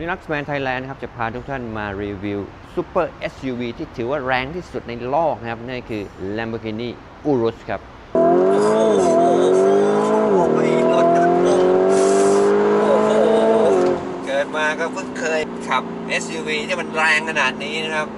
Linux Man Thailand นะครับจะพาทุกท่านมารีวิว Super SUV ที่ถือว่าแรงที่สุดในโลกนะครับ นั่นคือ Lamborghini Urus ครับโอ้โหรถนโอ้โหเกิดมาก็เพิ่งเคยขับ SUV ที่มันแรงขนาดนี้นะครับ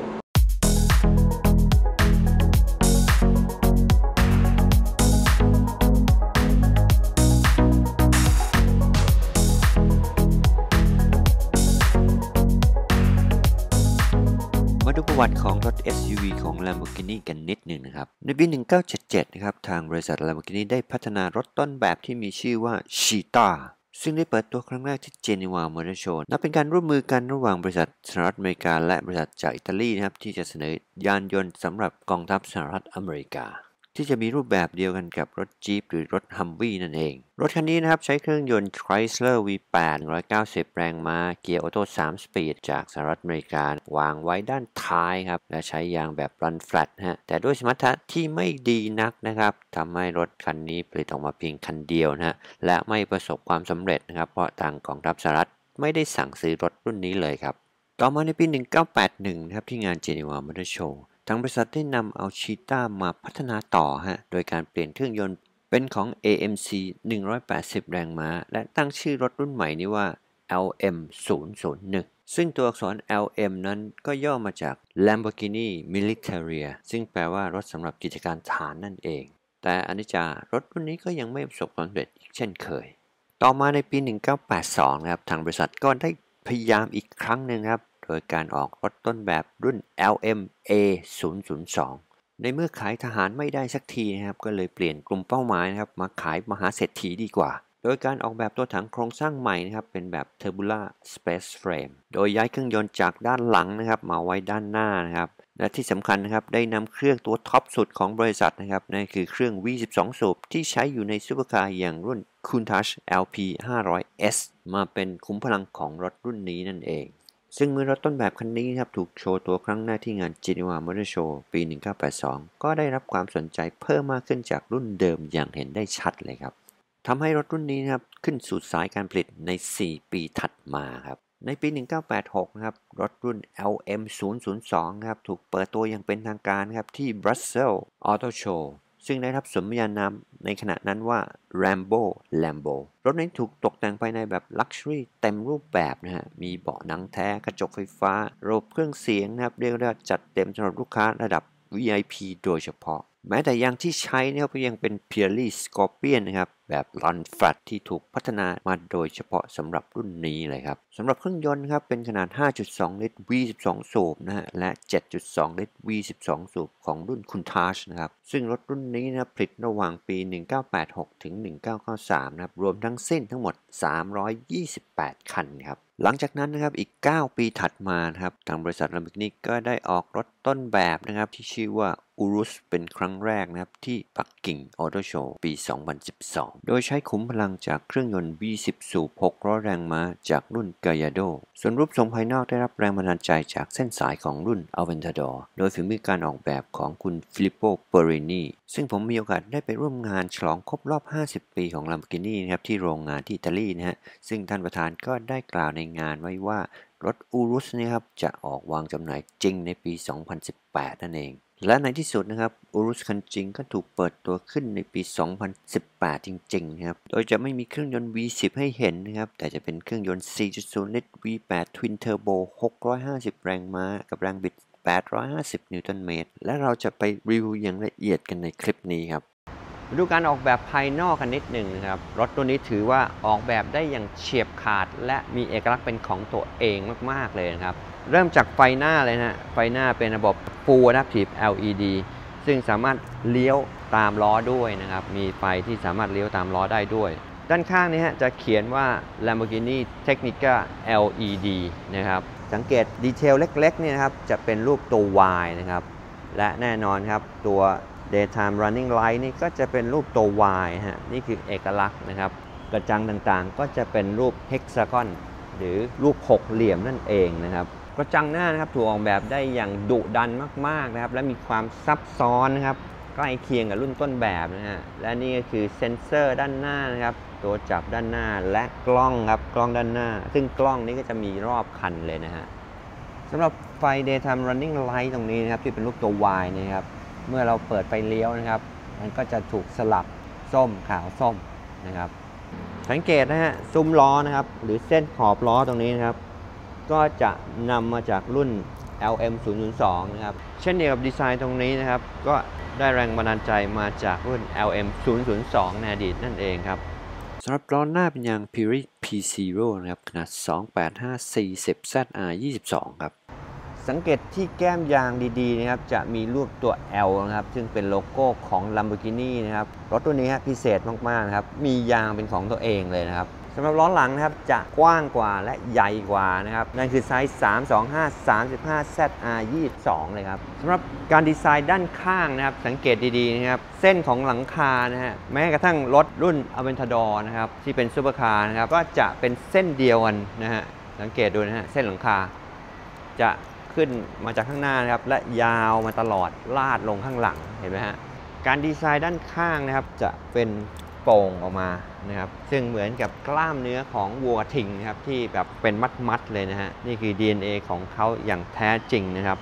วัติของรถ SUV ของ Lamborghini กันนิดหนึ่งนะครับ ในปี 1977 นะครับ ทางบริษัท Lamborghini ได้พัฒนารถต้นแบบที่มีชื่อว่า Cheetah ซึ่งได้เปิดตัวครั้งแรกที่เจนีวามอเตอร์โชว์นับเป็นการร่วมมือกันระหว่างบริษัทสหรัฐอเมริกาและบริษัทจากอิตาลีนะครับที่จะเสนอยานยนต์สำหรับกองทัพสหรัฐอเมริกา ที่จะมีรูปแบบเดียวกันกับรถจี๊ปหรือรถฮัมวี่นั่นเอง รถคันนี้นะครับ ใช้เครื่องยนต์ Chrysler V8 190 แรงม้า เกียร์ออโต้ 3 speed จากสหรัฐอเมริกา วางไว้ด้านท้ายครับ และใช้ยางแบบ run flat ฮะ แต่ด้วยสมรรถนะที่ไม่ดีนักนะครับทำให้รถคันนี้ผลิตออกมาเพียงคันเดียวนะฮะ และไม่ประสบความสำเร็จนะครับ เพราะทางกองทัพสหรัฐไม่ได้สั่งซื้อรถรุ่นนี้เลยครับ ต่อมาในปี 1981 นะครับที่งานเจนีวามอเตอร์โชว์ ทางบริษัทได้นำเอา Cheetah มาพัฒนาต่อฮะ โดยการเปลี่ยนเครื่องยนต์เป็นของ AMC 180 แรงม้า และตั้งชื่อรถรุ่นใหม่นี้ว่า LM 001ซึ่งตัวอักษร LM นั้นก็ย่อมาจาก Lamborghini Militaria ซึ่งแปลว่ารถสำหรับกิจการฐานนั่นเอง แต่อนิจจารถรุ่นนี้ก็ยังไม่ประสบความสำเร็จอีกเช่นเคย ต่อมาในปี 1982 นะครับ ทางบริษัทก็ได้พยายามอีกครั้งหนึ่งครับ โดยการออกรถต้นแบบรุ่น LMA 002ในเมื่อขายทหารไม่ได้สักทีนะครับ ก็เลยเปลี่ยนกลุ่มเป้าหมายนะครับ มาขายมหาเศรษฐีดีกว่า โดยการออกแบบตัวถังโครงสร้างใหม่นะครับ เป็นแบบ Tubular Space Frame โดยย้ายเครื่องยนต์จากด้านหลังนะครับ มาไว้ด้านหน้านะครับ และที่สำคัญนะครับ ได้นำเครื่องตัวท็อปสุดของบริษัทนะครับ นั่นคือเครื่อง V12 สูบที่ใช้อยู่ในซูเปอร์คาร์อย่างรุ่น Countach LP 500S มาเป็นขุมพลังของรถรุ่นนี้นั่นเอง ซึ่งเมื่อรถต้นแบบคันนี้ครับถูกโชว์ตัวครั้งแรกที่งาน Geneva Motor Show ปี 1982 ก็ได้รับความสนใจเพิ่มมากขึ้นจากรุ่นเดิมอย่างเห็นได้ชัดเลยครับทำให้รถรุ่นนี้นะครับขึ้นสู่สายการผลิตใน 4 ปีถัดมาครับ ในปี 1986 นะครับ รถรุ่น LM 002 ครับ ถูกเปิดตัวอย่างเป็นทางการครับที่ Brussels Auto Show ซึ่ ซึ่งได้รับสมญานามในขณะนั้นว่า Rambo Lambo รถนี้ถูกตกแต่งภายในแบบลักชัวรี่เต็มรูปแบบนะฮะ มีเบาะหนังแท้กระจกไฟฟ้า ระบบเครื่องเสียงนะครับ เรียกได้ว่าจัดเต็มสำหรับลูกค้าระดับ VIP โดยเฉพาะ แม้แต่ยางที่ใช้เนี่ยก็ยังเป็น Pirelli Scorpion นะครับ แบบ Run Flat ที่ถูกพัฒนามาโดยเฉพาะสำหรับรุ่นนี้เลยครับสำหรับเครื่องยนต์ครับเป็นขนาด 5.2 ลิตร V12 สูบนะฮะและ 7.2 ลิตร V12 สูบของรุ่น Countach นะครับซึ่งรถรุ่นนี้นะผลิตระหว่างปี 1986 ถึง 1993 นะครับรวมทั้งสิ้นทั้งหมด 328 คันครับหลังจากนั้นนะครับอีก 9 ปีถัดมานะครับทางบริษัท Lamborghini ก็ได้ออกรถต้นแบบนะครับที่ชื่อว่า Urus เป็นครั้งแรกนะครับที่ปักกิ่งออโตโชว์ปี 2012 โดยใช้ขุมพลังจากเครื่องยนต์ V10 สูบ600 แรงม้าจากรุ่น Gallardo ส่วนรูปทรงภายนอกได้รับแรงบันดาลใจจากเส้นสายของรุ่น Aventador โดยฝีมือการออกแบบของคุณ Filippo Perini ซึ่งผมมีโอกาสได้ไปร่วมงานฉลองครบรอบ 50 ปีของ Lamborghini นะครับที่โรงงานที่อิตาลีนะฮะซึ่งท่านประธานก็ได้กล่าวในงานไว้ว่า รถอูรุสนะครับจะออกวางจำหน่ายจริงในปี 2018 นั่นเอง และในที่สุดนะครับอูรุสคันจริงก็ถูกเปิดตัวขึ้นในปี 2018 จริงๆนะครับ โดยจะไม่มีเครื่องยนต์ V10 ให้เห็นนะครับ แต่จะเป็นเครื่องยนต์ 4.0 ลิตร V8 Twin Turbo 650 แรงม้า กับแรงบิด 850 นิวตันเมตร และเราจะไปรีวิวอย่างละเอียดกันในคลิปนี้ครับ มาดูการออกแบบภายนอกกันนิดหนึ่งนะครับ รถตัวนี้ถือว่าออกแบบได้อย่างเฉียบขาด และมีเอกลักษณ์เป็นของตัวเองมาก ๆ เลยนะครับ เริ่มจากไฟหน้าเลยนะไฟหน้าเป็นระบบ Full Adaptive LED ซึ่งสามารถเลี้ยวตามล้อด้วยนะครับ มีไฟที่สามารถเลี้ยวตามล้อได้ด้วย ด้านข้างนี้ฮะจะเขียนว่า Lamborghini Technica LED นะครับ สังเกตดีเทลเล็กๆเนี่ยนะครับ จะเป็นรูปตัว Y นะครับ และแน่นอนครับตัว daytime running light นี่ก็จะเป็นรูปตัว Y ฮะนี่คือเอกลักษณ์นะครับ กระจังต่างๆ ก็จะเป็นรูป hexagon หรือรูปหกเหลี่ยมนั่นเองนะครับกระจังหน้านะครับถูกออกแบบได้อย่างดุดันมากๆนะครับและมีความซับซ้อนนะครับใกล้เคียงกับรุ่นต้นแบบนะฮะและนี่ก็คือเซ็นเซอร์ด้านหน้านะครับตัวจับด้านหน้าและกล้องครับกล้องด้านหน้า ซึ่งกล้องนี้ก็จะมีรอบคันเลยนะฮะสำหรับไฟ daytime running light ตรงนี้นะครับที่เป็นรูปตัว Y นะครับ เมื่อเราเปิดไฟเลี้ยวนะครับ มันก็จะถูกสลับส้มขาวส้มนะครับ สังเกตนะฮะซุ้มล้อนะครับ หรือเส้นขอบล้อตรงนี้นะครับ ก็จะนำมาจากรุ่น LM 002นะครับ เช่นเดียวกับดีไซน์ตรงนี้นะครับ ก็ได้แรงบันดาลใจมาจากรุ่น LM 002ในอดีตนั่นเองครับสำหรับล้อหน้าเป็นยาง Piri P0 นะครับ ขนาด 285 40 ZR 22 ครับ สังเกตที่แก้มยางดีๆนะครับจะมีรูปตัว L นะครับ ซึ่งเป็นโลโก้ของ Lamborghini นะครับ รถตัวนี้ฮะพิเศษมากๆนะครับ มียางเป็นของตัวเองเลยนะครับสำหรับล้อหลังนะครับจะกว้างกว่าและใหญ่กว่านะครับ นั่นคือไซส์ 325 35 ZR 22 เลยครับสำหรับการดีไซน์ด้านข้างนะครับ สังเกตดีๆนะครับ เส้นของหลังคานะฮะแม้กระทั่งรถรุ่น Aventador นะครับ ที่เป็นซูเปอร์คาร์นะครับ ก็จะเป็นเส้นเดียวกันนะฮะสังเกตดูนะฮะเส้นหลังคาจะ ขึ้นมาจากข้างหน้านะครับและยาวมาตลอดลาดลงข้างหลังเห็นไหมฮะการดีไซน์ด้านข้างนะครับจะเป็นโป่งออกมานะครับซึ่งเหมือนกับกล้ามเนื้อของวัวกระทิงนะครับที่แบบเป็นมัดๆเลยนะฮะนี่คือ DNA ของเขาอย่างแท้จริงนะครับ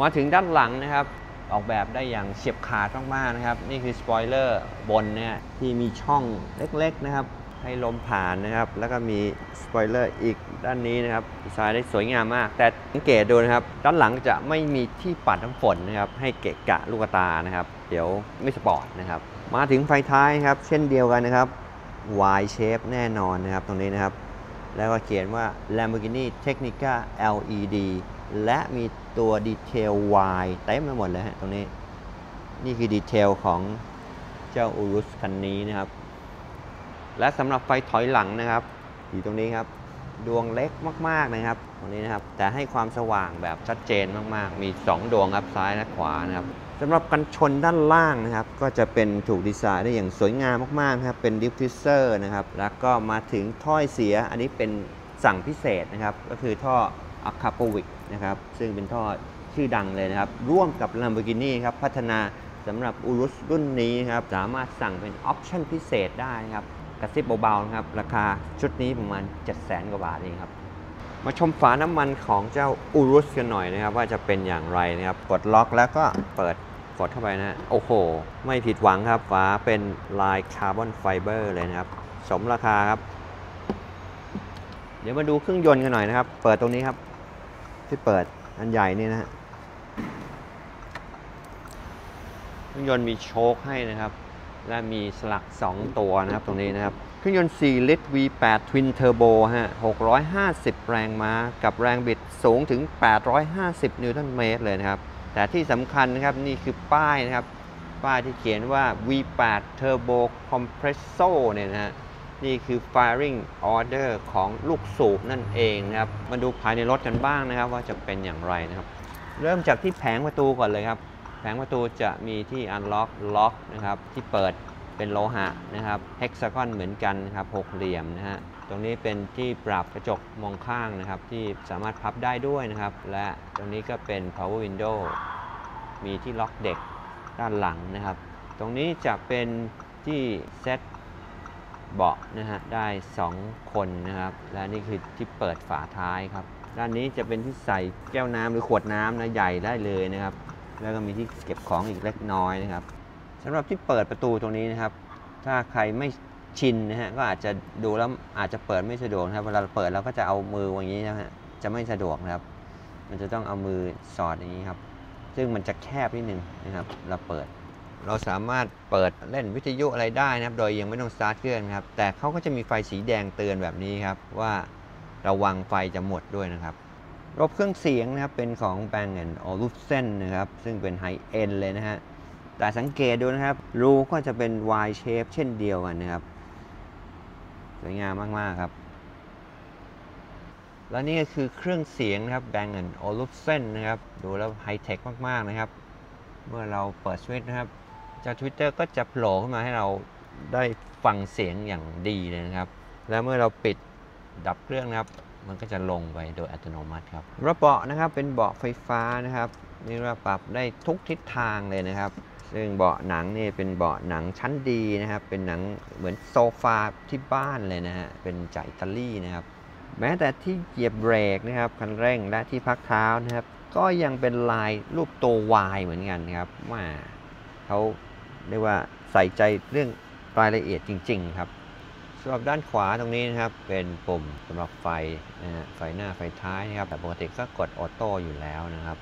มาถึงด้านหลังนะครับออกแบบได้อย่างเฉียบขาดมากๆนะครับนี่คือสปอยเลอร์บนเนี่ยที่มีช่องเล็กๆนะครับ ให้ลมผ่านนะครับ แล้วก็มีสปอยเลอร์อีกด้านนี้นะครับดีไซน์ได้สวยงามมาก แต่สังเกตดูนะครับ ด้านหลังจะไม่มีที่ปัดน้ำฝนนะครับ ให้เกะกะลูกตานะครับ เดี๋ยวไม่สปอร์ตนะครับ มาถึงไฟท้ายครับ เช่นเดียวกันนะครับ Y shape แน่นอนนะครับ ตรงนี้นะครับ แล้วก็เขียนว่า Lamborghini Technica LED และมีตัวดีเทล Y เต็มไปหมดเลยฮะตรงนี้ นี่คือ detail ของเจ้า Urus คันนี้นะครับ และสำหรับไฟถอยหลังนะครับ อยู่ตรงนี้ครับดวงเล็กมาก ๆนะครับตรงนี้นะครับ แต่ให้ความสว่างแบบชัดเจนมากๆ มี 2 ดวงครับซ้ายและขวานะครับสำหรับกันชนด้านล่างนะครับ ก็จะเป็นถูกดีไซน์ได้อย่างสวยงามมากๆนะครับเป็น diffuser นะครับ แล้วก็มาถึงท่อไอเสีย อันนี้เป็นสั่งพิเศษนะครับ ก็คือท่อ Akrapovic นะครับ ซึ่งเป็นท่อชื่อดังเลยนะครับ ร่วมกับ Lamborghini ครับ พัฒนาสำหรับ Urus รุ่นนี้นะครับ สามารถสั่งเป็นออปชั่นพิเศษได้นะครับ กระซิบเบาๆนะครับ ราคาชุดนี้ประมาณ 700,000 กว่าบาทเองครับ มาชมฝาน้ำมันของเจ้า Urus กันหน่อยนะครับ ว่าจะเป็นอย่างไรนะครับ กดล็อกแล้วก็เปิดกดเข้าไปนะ โอ้โห ไม่ผิดหวังครับ ฝาเป็นลายคาร์บอนไฟเบอร์เลยนะครับ สมราคาครับ เดี๋ยวมาดูเครื่องยนต์กันหน่อยนะครับ เปิดตรงนี้ครับ ที่เปิดอันใหญ่นี่นะฮะเครื่องยนต์มีโชคให้นะครับ และมีสลัก 2 ตัวนะครับตรงนี้นะครับ เครื่องยนต์ 4 ลิตร V8 Twin Turbo ฮะ 650 แรงม้า กับแรงบิดสูงถึง 850 นิวตันเมตรเลยนะครับ แต่ที่สำคัญนะครับนี่คือป้ายนะครับ ป้ายที่เขียนว่า V8 Turbo Compressor เนี่ยนะฮะนี่คือ firing order ของลูกสูบนั่นเองนะครับ มาดูภายในรถกันบ้างนะครับ ว่าจะเป็นอย่างไรนะครับ เริ่มจากที่แผงประตูก่อนเลยครับ งประตูจะมีที่ unlock lock นะครับที่เปิดเป็นโลหะนะครับ hexagon เหมือนกันครับหกเหลี่ยมนะฮะตรงนี้เป็นที่ปรับกระจกมองข้างนะครับ ที่สามารถพับได้ด้วยนะครับ และตรงนี้ก็เป็น power window มีที่ล็อกเด็กด้านหลังนะครับ ตรงนี้จะเป็นที่เซตเบาะนะฮะได้ 2 คนนะครับ และนี่คือที่เปิดฝาท้ายครับ ด้านนี้จะเป็นที่ใส่แก้วน้ำหรือขวดน้ำนะใหญ่ได้เลยนะครับ แล้วก็มีที่เก็บของอีกเล็กน้อยนะครับสำหรับที่เปิดประตูตรงนี้นะครับ ถ้าใครไม่ชินนะฮะก็อาจจะดูแล้วอาจจะเปิดไม่สะดวกนะครับเวลาเราเปิดเราก็จะเอามืออย่างนี้นะฮะจะไม่สะดวกนะครับ มันจะต้องเอามือสอดอย่างนี้ครับ ซึ่งมันจะแคบนิดนึงนะครับ เราเปิด เราสามารถเปิดเล่นวิทยุอะไรได้นะครับ โดยยังไม่ต้องสตาร์ทเครื่องนะครับ แต่เขาก็จะมีไฟสีแดงเตือนแบบนี้ครับว่าระวังไฟจะหมดด้วยนะครับ ระบบเครื่องเสียงนะครับ เป็นของ Bang Olufsen นะครับ ซึ่งเป็น high-end เลยนะฮะ แต่สังเกตดูนะครับ รูก็จะเป็น Y shape เช่นเดียวกันนะครับ สวยงามมาก ๆ ครับ แล้วนี่ก็คือเครื่องเสียงนะครับ Bang Olufsen นะครับ ดูแล้วไฮเทคมาก ๆ นะครับ เมื่อเราเปิดสวิตช์นะครับจาก Twitter ก็จะโผล่ขึ้นมาให้เราได้ฟังเสียงอย่างดีเลยนะครับ แล้วเมื่อเราปิดดับเครื่องนะครับ มันก็จะลงไปโดยอัตโนมัติครับระเบาะนะครับเป็นเบาะไฟฟ้านะครับนี่เราปรับได้ทุกทิศทางเลยนะครับ ซึ่งเบาะหนังนี่เป็นเบาะหนังชั้นดีนะครับ เป็นหนังเหมือนโซฟาที่บ้านเลยนะฮะเป็นจากอิตาลีนะครับ แม้แต่ที่เหยียบเบรกนะครับคันเร่งและที่พักเท้านะครับ ก็ยังเป็นลายรูปตัว Y เหมือนกันครับว่าเขาเรียกว่าใส่ใจเรื่องรายละเอียดจริง ๆ ครับำหรับด้านขวาตรงนี้นะครับ เป็นปุ่มสำหรับไฟนะฮะไฟหน้าไฟท้ายนะครับแต่ปกติก็กดออโต้อยู่แล้วนะครับ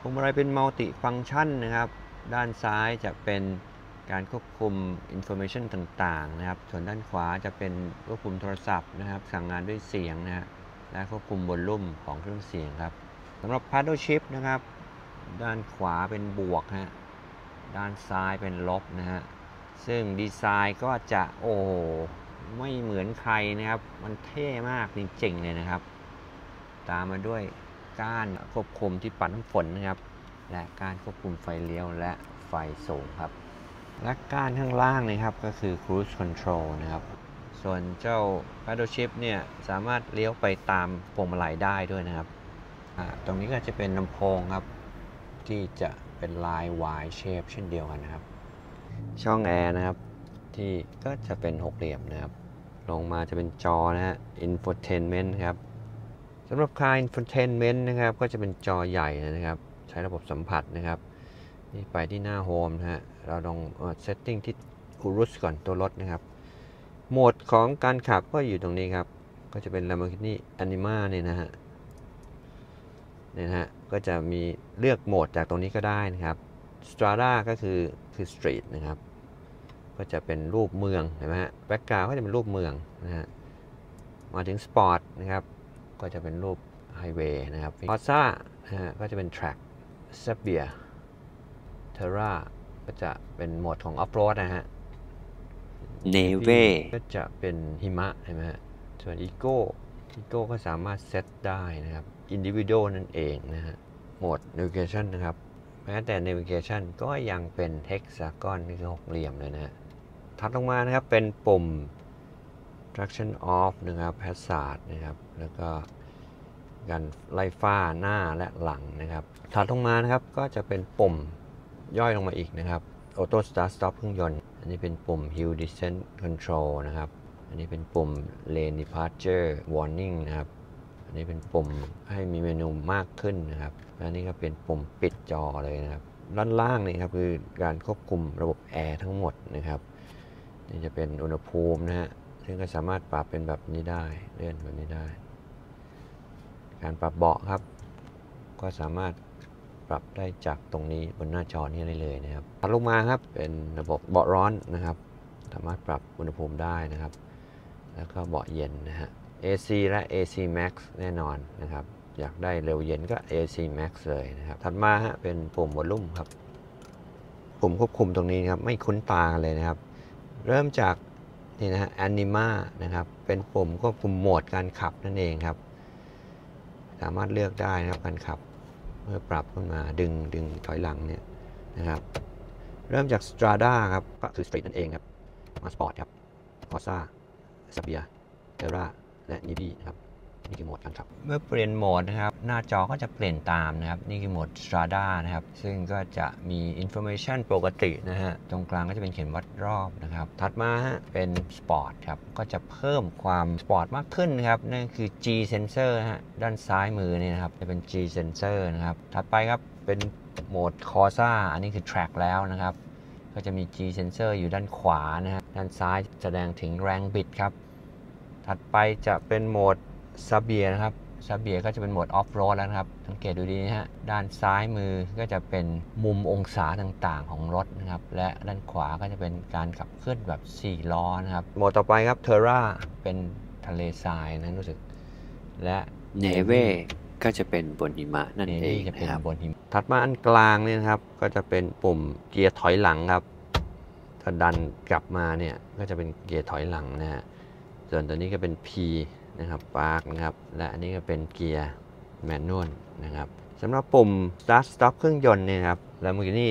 พวงมาลัยเป็นมัลติฟังชันนะครับ ด้านซ้ายจะเป็นการควบคุม Information ต่างๆนะครับ ส่วนด้านขวาจะเป็นควบคุมโทรศัพท์นะครับ สั่งงานด้วยเสียงนะฮะและควบคุมวอลลุ่มของเครื่องเสียงครับสำหรับ Paddle Shift นะครับ ด้านขวาเป็นบวกฮะด้านซ้ายเป็นลบนะฮะซึ่งดีไซน์ก็จะโอ้ ไม่เหมือนใครนะครับ มันเท่มากจริงๆเลยนะครับ ตามมาด้วยก้านควบคุมที่ปัดน้ำฝนนะครับ และการควบคุมไฟเลี้ยวและไฟสูงครับ และก้านข้างล่างนะครับก็คือ cruise control นะครับ ส่วนเจ้า paddle shift เนี่ยสามารถเลี้ยวไปตามพวงมาลัยได้ด้วยนะครับ ตรงนี้ก็จะเป็นลำโพงครับ ที่จะเป็นลาย Y shape เช่นเดียวกันนะครับ ช่องแอร์นะครับ ที่ก็จะเป็นหกเหลี่ยมนะครับ ลงมาจะเป็นจอนะฮะ infotainment ครับสำหรับคา infotainment นะครับ ก็จะเป็นจอใหญ่นะครับ ใช้ระบบสัมผัสนะครับ นี่ไปที่หน้า home นะฮะ เราลอง setting ที่ Urus ก่อนตัวรถนะครับ โหมดของการขับก็อยู่ตรงนี้ครับ ก็จะเป็น Lamborghini Anima เนี่ยนะฮะเนี่ยนะฮะ ก็จะมีเลือกโหมดจากตรงนี้ก็ได้นะครับ Strada ก็คือคือ Street นะครับ ก็จะเป็นรูปเมืองเห็นไหมฮะ background ก็จะเป็นรูปเมืองนะฮะมาถึง Sport นะครับก็จะเป็นรูปไฮเวย์นะครับ Corsa นะฮะก็จะเป็น Track s a b i a Terra ก็จะเป็นโหมดของ Off-road นะฮะ Neve ก็จะเป็นหิมะใช่ไหมฮะส่วน Ego Ego ก็สามารถเซตได้นะครับ Individual นั่นเองนะฮะโหมด Navigation นะครับแม้แต่ Navigation ก็ยังเป็น Hexagon นี่คือหกเหลี่ยมเลยนะฮะ ถัดลงมานะครับเป็นปุ่ม traction off นะครับ hazard นะครับ แล้วก็การไล่ฟ้าหน้าและหลังนะครับ ถัดลงมานะครับก็จะเป็นปุ่มย่อยลงมาอีกนะครับ auto start stop เครื่องยนต์ อันนี้เป็นปุ่ม hill descent control นะครับ อันนี้เป็นปุ่ม lane departure warning นะครับ อันนี้เป็นปุ่มให้มีเมนูมากขึ้นนะครับ และนี่ก็เป็นปุ่มปิดจอเลยนะครับด้านล่างนี่ครับคือการควบคุมระบบแอร์ทั้งหมดนะครับ นี่จะเป็นอุณหภูมินะฮะ ซึ่งก็สามารถปรับเป็นแบบนี้ได้ เลื่อนแบบนี้ได้ การปรับเบาะครับ ก็สามารถปรับได้จากตรงนี้บนหน้าจอนี้ได้เลยนะครับถัดลงมาครับ เป็นระบบเบาะร้อนนะครับ สามารถปรับอุณหภูมิได้นะครับ แล้วก็เบาะเย็นนะฮะ AC และ AC Max แน่นอนนะครับ อยากได้เร็วเย็นก็ AC Max เลยนะครับ ถัดมาฮะเป็นปุ่มวอลลุ่มครับ ปุ่มควบคุมตรงนี้นครับ ไม่คุ้นตาเลยนะครับ เริ่มจากนี่นะฮะ Anima นะครับ เป็นปุ่มควบคุมโหมดการขับนั่นเองครับ สามารถเลือกได้นะครับการขับเมื่อปรับขึ้นมาดึงดึงถอยหลังเนี่ยนะครับ เริ่มจาก Strada ครับก็คือ Street นั่นเองครับมาสปอร์ตครับ Corsa Sabbia Terra และ Neve ครับ นี่คือโหมดการขับ เมื่อเปลี่ยนโหมดนะครับ หน้าจอก็จะเปลี่ยนตามนะครับ นี่คือโหมด Strada นะครับ ซึ่งก็จะมี Information ปกตินะฮะ ตรงกลางก็จะเป็นเขียนวัดรอบนะครับ ถัดมาฮะเป็น Sport ครับ ก็จะเพิ่มความสปอร์ตมากขึ้นนะครับ นั่นคือ G sensor นะฮะ ด้านซ้ายมือเนี่ยนะครับ จะเป็น G sensor นะครับ ถัดไปครับ เป็นโหมด Corsa อันนี้คือ Track แล้วนะครับ ก็จะมี G sensor อยู่ด้านขวานะฮะ ด้านซ้ายแสดงถึงแรงบิดครับ ถัดไปจะเป็นโหมด ซาเบียนะครับซาเบียก็จะเป็นโหมดออฟโรดแล้วนะครับ สังเกตดูดีนะฮะ ด้านซ้ายมือก็จะเป็นมุมองศาต่างๆของรถนะครับ และด้านขวาก็จะเป็นการขับเคลื่อนแบบ 4 ล้อนะครับ โหมดต่อไปครับเทอร่าเป็นทะเลทรายนะรู้สึก และเนเวก็จะเป็นบนหิมะนั่นเนเอวี่งจะเป็นนะครับบนหิมะถัดมาอันกลางเนี่ยนะครับ ก็จะเป็นปุ่มเกียร์ถอยหลังครับถ้าดันกลับมาเนี่ยก็จะเป็นเกียร์ถอยหลังนะฮะส่วนตัวนี้ก็เป็น P นะครับปาร์กนะครับ และอันนี้ก็เป็นเกียร์แมนนวลนะครับสำหรับปุ่ม Start Stop เครื่องยนต์เนี่ยครับ Lamborghini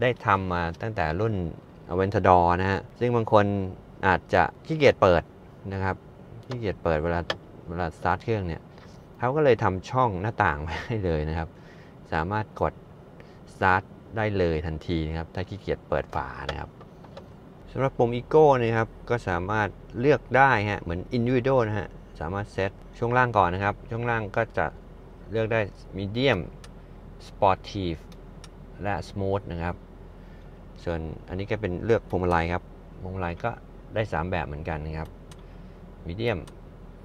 ได้ทำมาตั้งแต่รุ่น Aventador นะฮะ ซึ่งบางคนอาจจะขี้เกียจเปิดนะครับขี้เกียจเปิดเวลาเวลา start เครื่องเนี่ยเขาก็เลยทำช่องหน้าต่างไว้ให้เลยนะครับ สามารถกด start ได้เลยทันทีนะครับ ถ้าขี้เกียจเปิดฝานะครับสำหรับปุ่ม Eco นะครับ ก็สามารถเลือกได้ฮะ เหมือน Individual นะฮะ สามารถเซตช่วงล่างก่อนนะครับ ช่วงล่างก็จะเลือกได้ Medium Sportive และ Smooth นะครับ ส่วนอันนี้ก็เป็นเลือกพวงมาลัยครับ พวงมาลัยก็ได้ 3 แบบเหมือนกันนะครับ Medium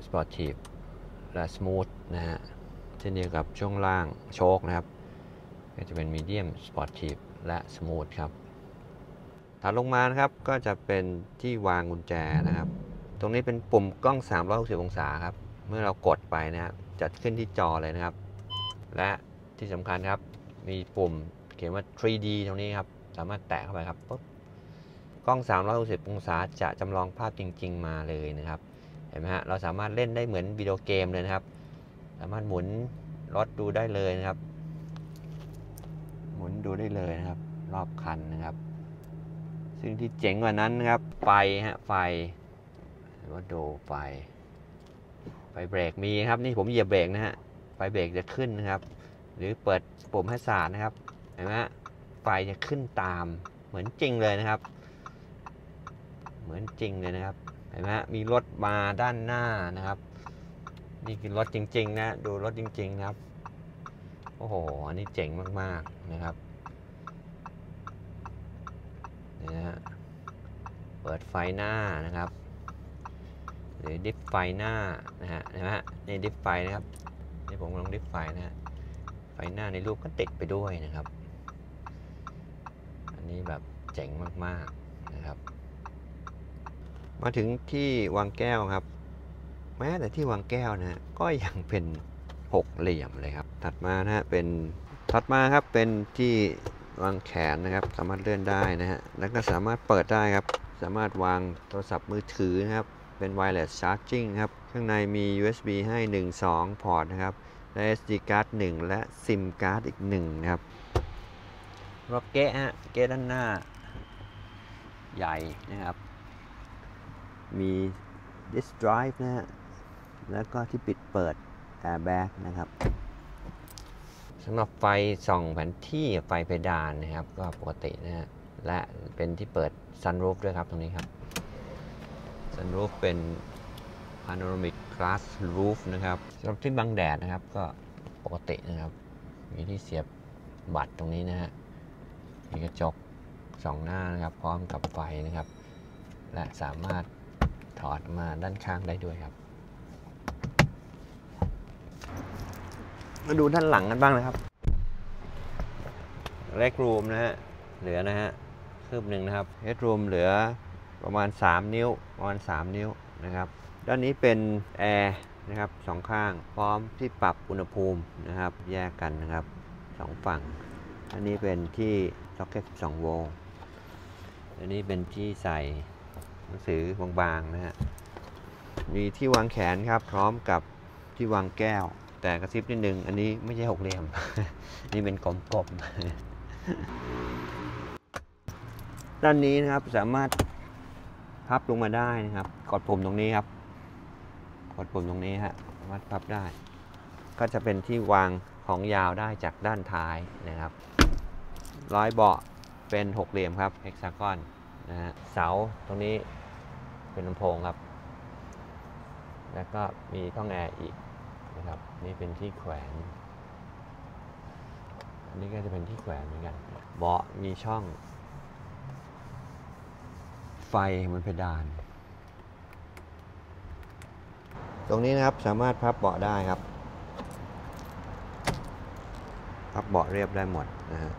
Sportive และ Smooth นะฮะ เช่นเดียวกับช่วงล่างโชคนะครับ ก็จะเป็น Medium Sportive และ Smooth ครับถัดลงมานะครับก็จะเป็นที่วางกุญแจนะครับ ตรงนี้เป็นปุ่มกล้อง 360 องศาครับ เมื่อเรากดไปนะครับจะขึ้นที่จอเลยนะครับ และที่สำคัญครับ มีปุ่มเขียนว่า 3D ตรงนี้ครับ สามารถแตะเข้าไปครับปุ๊บกล้อง 360 องศาจะจำลองภาพจริง ๆ มาเลยนะครับ เห็นไหมฮะ เราสามารถเล่นได้เหมือนวิดีโอเกมเลยนะครับ สามารถหมุนรถดูได้เลยนะครับ หมุนดูได้เลยนะครับ รอบคันนะครับ ซึ่งที่เจ๋งกว่านั้นนะครับ ไฟฮะ ไฟ หรือว่าโดไฟ ไฟเบรกมีครับ นี่ผมเหยียบเบรกนะฮะ ไฟเบรกจะขึ้นนะครับ หรือเปิดปุ่มให้สาดนะครับ เห็นไหมไฟจะขึ้นตาม เหมือนจริงเลยนะครับ เหมือนจริงเลยนะครับ เห็นไหมมีรถมาด้านหน้านะครับ นี่คือรถจริง ๆ นะ ดูรถจริง ๆ นะครับ โอ้โห อันนี้เจ๋งมาก ๆ นะครับนี่นะฮะเปิดไฟหน้านะครับ หรือดิฟไฟหน้านะฮะเห็นไหมฮะนี่ดิฟไฟนะครับนี่ผมลังดิฟไฟนะฮะไฟหน้าในรูปก็ติดไปด้วยนะครับ อันนี้แบบเจ๋งมากๆนะครับ มาถึงที่วางแก้วครับ แม้แต่ที่วางแก้วนะฮะก็ยังเป็นหกเหลี่ยมเลยครับ ถัดมานะฮะเป็นถัดมาครับเป็นที่วางแขนนะครับ สามารถเลื่อนได้นะฮะแล้วก็สามารถเปิดได้ครับ สามารถวางโทรศัพท์มือถือนะครับ เป็น wireless charging ครับ ข้างในมี USB ให้ 1 2 พอร์ตนะครับ และ SD card 1 และ SIM card อีก 1 นะครับรอบเกะฮะ เกะด้านหน้า ใหญ่นะครับ มี disk drive นะฮะ แล้วก็ที่ปิดเปิด airbag นะครับสำหรับไฟส่องแผนที่ไฟเพดานนะครับ ก็ปกตินะฮะและเป็นที่เปิด sunroof ด้วยครับตรงนี้ครับ sunroof เป็น panoramic glass roof นะครับสำหรับที่บังแดดนะครับก็ปกตินะครับ มีที่เสียบบัตรตรงนี้นะฮะมีกระจกสองหน้านะครับ พร้อมกับไฟนะครับ และสามารถถอดมาด้านข้างได้ด้วยครับ มาดูด้านหลังกันบ้างนะครับleg room นะฮะเหลือนะฮะคืบหนึ่งนะครับ head room เหลือ ประมาณ 3 นิ้วประมาณ 3 นิ้วนะครับ ด้านนี้เป็นแอร์นะครับสองข้างพร้อมที่ปรับอุณหภูมินะครับ แยกกันนะครับสองฝั่ง อันนี้เป็นที่ซ็อกเก็ต12โวลต์อันนี้เป็นที่ใส่หนังสือบางๆนะฮะมีที่วางแขนครับพร้อมกับที่วางแก้ว แต่กระซิบนิดนึง อันนี้ไม่ใช่หกเหลี่ยม นี่เป็นกลมๆด้านนี้นะครับสามารถ พับลงมาได้นะครับ กดปุ่มตรงนี้ครับ กดปุ่มตรงนี้ฮะสามารถพับได้ ก็จะเป็นที่วางของยาวได้จากด้านท้ายนะครับ ร้อยเบาะเป็นหกเหลี่ยมครับเฮกซากอนนะฮะเสาตรงนี้เป็นลำโพงครับ แล้วก็มีช่องแอร์อีกนะครับ นี่เป็นที่แขวน อันนี้ก็จะเป็นที่แขวนเหมือนกัน เบาะมีช่อง ไฟบนเพดาน ตรงนี้นะครับสามารถพับเบาะได้ครับ พับเบาะเรียบได้หมดนะฮะ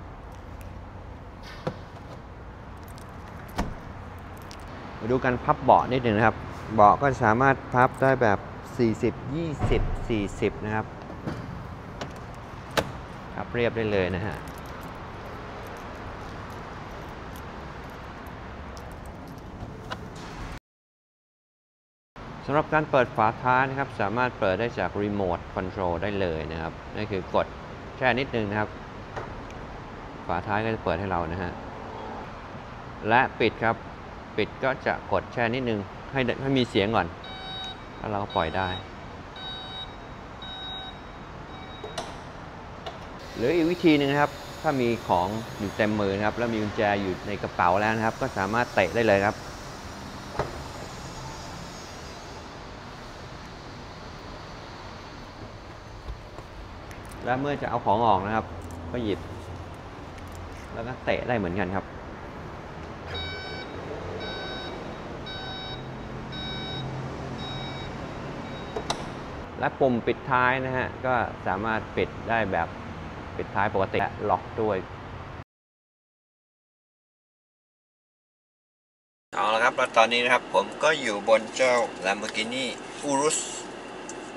มาดูกันพับเบาะนิดหนึ่งนะครับ เบาะก็สามารถพับได้แบบ 40 20 40 นะครับ พับเรียบได้เลยนะฮะ สำหรับการเปิดฝาท้ายนะครับ สามารถเปิดได้จากรีโมทคอนโทรลได้เลยนะครับนั่นคือกดแค่นิดนึงนะครับ ฝาท้ายก็จะเปิดให้เรานะฮะและปิดครับปิดก็จะกดแช่นิดนึงให้ให้มีเสียงก่อน แล้วเราก็ปล่อยได้ หรืออีกวิธีหนึ่งนะครับ ถ้ามีของอยู่เต็มมือนะครับ แล้วมีกุญแจอยู่ในกระเป๋าแล้วนะครับ ก็สามารถเตะได้เลยครับ และเมื่อจะเอาของออกนะครับ ก็หยิบ แล้วก็เตะได้เหมือนกันครับ และปุ่มปิดท้ายนะฮะ ก็สามารถปิดได้แบบปิดท้ายปกติและล็อกด้วยเอาละครับแล้วตอนนี้นะครับผมก็อยู่บนเจ้า Lamborghini Urus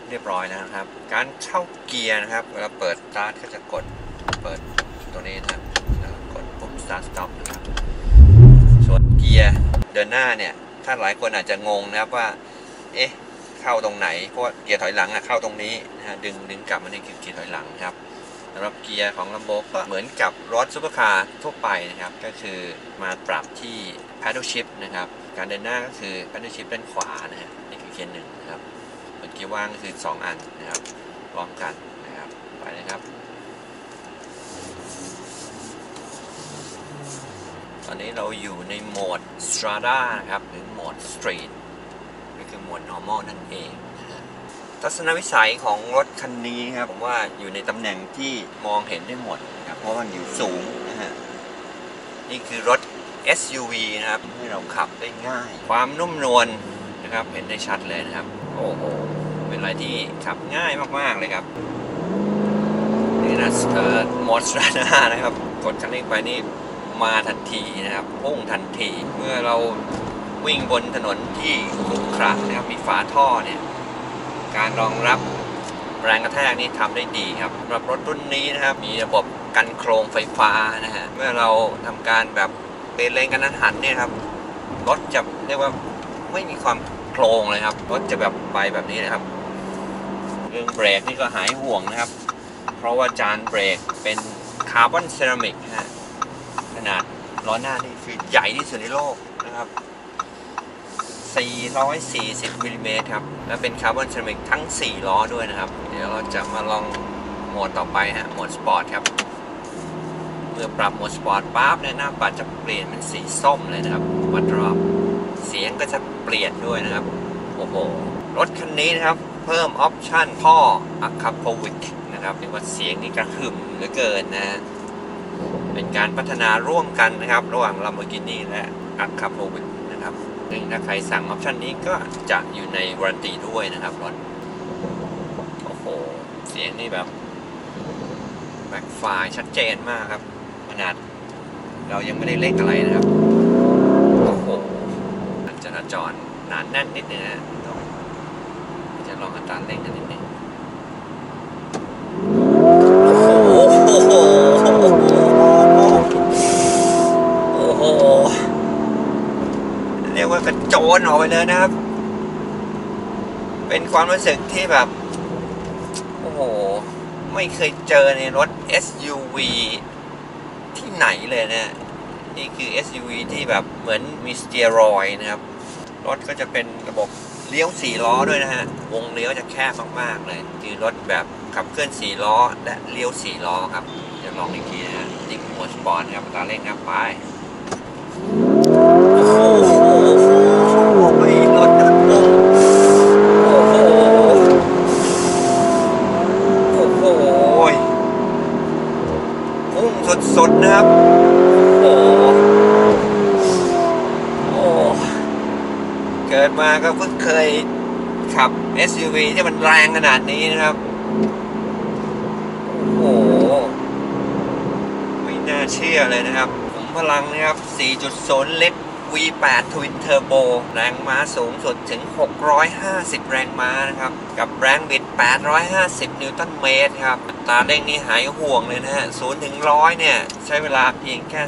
เรียบร้อยแล้วนะครับ การเข้าเกียร์นะครับ เวลาเปิดสตาร์ทก็จะกดเปิดตัวนี้นะครับแล้วกดปุ่ม start stop นะครับ ส่วนเกียร์เดินหน้าเนี่ย ถ้าหลายคนอาจจะงงนะครับว่า เอ๊ะ เข้าตรงไหน เพราะเกียร์ถอยหลังอะเข้าตรงนี้นะฮะ ดึงดึงกลับมานี่คือเกียร์ถอยหลังครับสำหรับเกียร์ของ Lambo ก็เหมือนกับรถซูเปอร์คาร์ทั่วไปนะครับ ก็คือมาปรับที่ paddle shift นะครับ การเดินหน้าก็คือ paddle shift ด้านขวานะฮะ นี่คือเกียร์หนึ่ง เกียร์ว่างก็คือ 2 อันนะครับพร้อมกันนะครับไปเลยครับ ตอนนี้เราอยู่ในโหมด Strada นะครับหรือโหมด Street ก็คือโหมด normal นั่นเองทัศนวิสัยของรถคันนี้ครับผมว่าอยู่ในตำแหน่งที่มองเห็นได้หมดนะครับเพราะมันอยู่สูงนะฮะนี่คือรถ SUV นะครับที่เราขับได้ง่าย ความนุ่มนวลนะครับเห็นได้ชัดเลยนะครับ โอ้โห เป็นอะไรที่ขับง่ายมากๆเลยครับนี่นะเอ่อมอสรานานะครับ กดคันเร่งไปนี่มาทันทีนะครับพุ่งทันที เมื่อเราวิ่งบนถนนที่ขรุขระนะครับมีฝาท่อเนี่ย การรองรับแรงกระแทกนี่ทำได้ดีครับสำหรับรถรุ่นนี้นะครับ มีระบบกันโครงไฟฟ้านะฮะ เมื่อเราทำการแบบเปลี่ยนเลนกันนั้นหันเนี่ยครับ รถจะเรียกว่าไม่มีความโครงเลยครับ รถจะแบบไปแบบนี้นะครับ รื่องเบรกนี่ก็หายห่วงนะครับ เพราะว่าจานเบรกเป็นคาร์บอนเซรามิกฮะขนาดล้อหน้านี่คือใหญ่ที่สุดในโลกนะครับ 440มิลลิเมตรครับ และเป็นคาร์บอนเซรามิกทั้ง 4 ล้อด้วยนะครับ เดี๋ยวเราจะมาลองโหมดต่อไปฮะ โหมดสปอร์ตครับ เมื่อปรับโหมดสปอร์ตปั๊บเนี่ยหน้าปัดจะเปลี่ยนเป็นสีส้มเลยนะครับ วัดรอบ เสียงก็จะเปลี่ยนด้วยนะครับ โอ้โห รถคันนี้นะครับ เพิ่มออปชั่นท่อ Akrapovič นะครับเรียกว่าเสียงนี่กระหึ่มเหลือเกินนะ เป็นการพัฒนาร่วมกันนะครับ ระหว่าง Lamborghini และ a c a p o v i c นะครับซึ่งถ้าใครสั่งออปชั่นนี้ก็จะอยู่ในวารันตีด้วยนะครับรถโอ้โห เสียงนี่แบบแบ็คไฟชัดเจนมากครับขนาดเรายังไม่ได้เล่นอะไรนะครับ โอ้โหจราจรหนานแน่นนิดนึงนะ ต้องจะลองอัตราเร่งกันนิดนึงโอ้โหโอ้โหเรียกว่ากระโจนออกไปเลยนะครับ เป็นความรู้สึกที่แบบ โอ้โห ไม่เคยเจอในรถ SUV ที่ไหนเลยนะ นี่คือ SUV ที่แบบเหมือนมีสเตียรอยนะครับ รถก็จะเป็นระบบ เลี้ยว4ล้อด้วยนะฮะ วงเลี้ยวจะแคบมากๆเลยคือรถแบบขับเคลื่อน4ล้อ และเลี้ยว4ล้อครับ จะลองอีกทีนะฮะนี่คือโหมดสปอร์ตครับตาเร่งครับไปโอ้โหรถดันปุ่งโอ้โห โอ้โหพุ่งสดๆนะครับ โอ้โห โอ้ เกิดมาก็เพิ่งเคย ขับ SUV ที่มันแรงขนาดนี้นะครับ โอ้โห ไม่น่าเชื่อเลยนะครับขุมพลังนะครับ 4.0 ลิ V8 Twin Turbo แรงม้าสูงสุดถึง 650 แรงม้านะครับ กับแรงบิด 850 นิวตันเมตรครับตาเร่งนี่หายห่วงเลยนะฮะ0ถึง100 เนี่ย ใช้เวลาเพียงแค่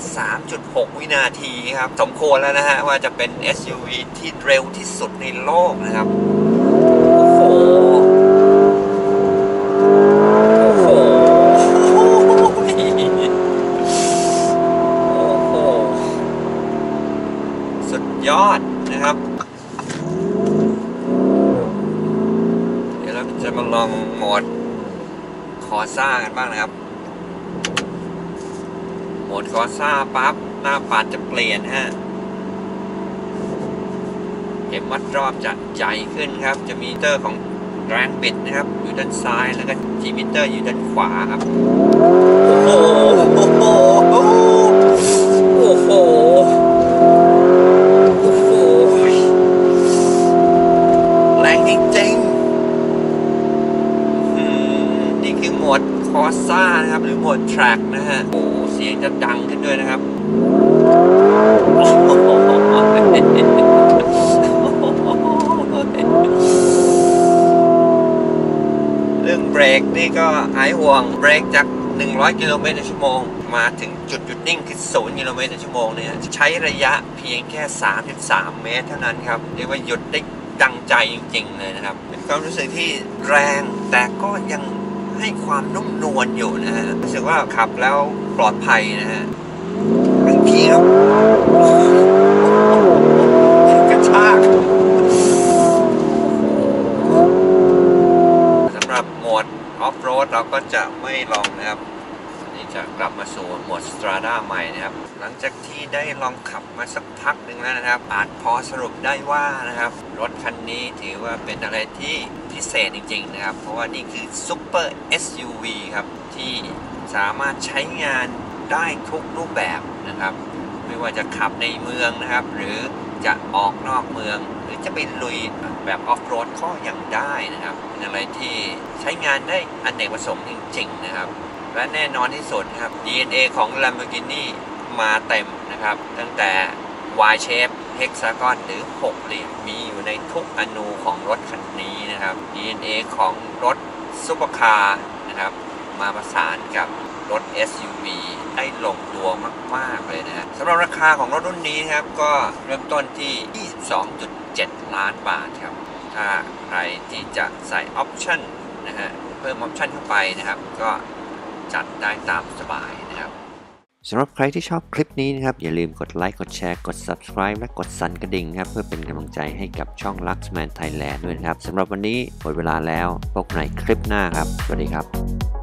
3.6 วินาทีครับ สมควรแล้วนะฮะ ว่าจะเป็น SUV ที่เร็วที่สุดในโลกนะครับ โอ้โห โอ้โห โอ้โห สุดยอดนะครับ เดี๋ยวเราจะมาล องโหมดคอซ่ากันบ้างนะครับ โหมด Corsa ปั๊บหน้าปัดจะเปลี่ยนฮะเข็มวัดรอบจะใหญ่ขึ้นครับ จะมีเตอร์ของแรงบิดนะครับ อยู่ด้านซ้ายแล้วก็ G มิเตอร์อยู่ด้านขวาครับ รือโหมด track นะฮะ โอ้เสียงจะดังขึ้นด้วยนะครับเรื่องเบรกนี่ก็หายห่วงเบรกจาก 100 กิโลเมตรต่อชั่วโมง มาถึงจุดหยุดนิ่งคือ 0 กิโลเมตรต่อชั่วโมงเนี่ยใช้ระยะเพียงแค่ 33 เมตรเท่านั้นครับ เรียกว่าหยุดได้ดังใจจริงๆเลยนะครับ เป็นความรู้สึกที่แรงแต่ก็ยังให้ความนุ่ม นวลอยู่นะฮะรู้สึกว่าขับแล้วปลอดภัยนะฮะบางทีครับกระชากสำหรับโหมดออฟโรดเราก็จะไม่ลองนะครับ จะกลับมาสู่โหมด Strada ใหม่นะครับ หลังจากที่ได้ลองขับมาสักพักหนึ่งแล้วนะครับ อาจพอสรุปได้ว่านะครับ รถคันนี้ถือว่าเป็นอะไรที่พิเศษจริงๆนะครับ เพราะว่านี่คือ Super SUV ครับ ที่สามารถใช้งานได้ทุกรูปแบบนะครับ ไม่ว่าจะขับในเมืองนะครับ หรือจะออกนอกเมือง หรือจะไปลุยแบบออฟโรดก็ยังได้นะครับ เป็นอะไรที่ใช้งานได้อนเนกประสงค์จริง ๆ นะครับ และแน่นอนที่สุดครับ DNA ของ Lamborghini มาเต็มนะครับ ตั้งแต่ Y shape hexagon หรือหกเหลี่ยมมีอยู่ในทุกอณูของรถคันนี้นะครับ DNA ของรถซุปเปอร์คาร์นะครับ มาประสานกับรถ SUV ได้ลงตัวมาก ๆ เลยนะฮะสำหรับราคาของรถรุ่นนี้นะครับ ก็เริ่มต้นที่ 22.7 ล้านบาทครับ ถ้าใครที่จะใส่ออปชั่นนะฮะเพิ่มออปชั่นเข้าไปนะครับ ก็ จัดได้ตามสบายนะครับสำหรับใครที่ชอบคลิปนี้นะครับ อย่าลืมกดไลค์กดแชร์กด subscribe และกดสั่นกระดิ่งครับ เพื่อเป็นกำลังใจให้กับช่อง Luxman Thailand ด้วยนะครับสำหรับวันนี้หมดเวลาแล้วพบกันใหม่คลิปหน้าครับ สวัสดีครับ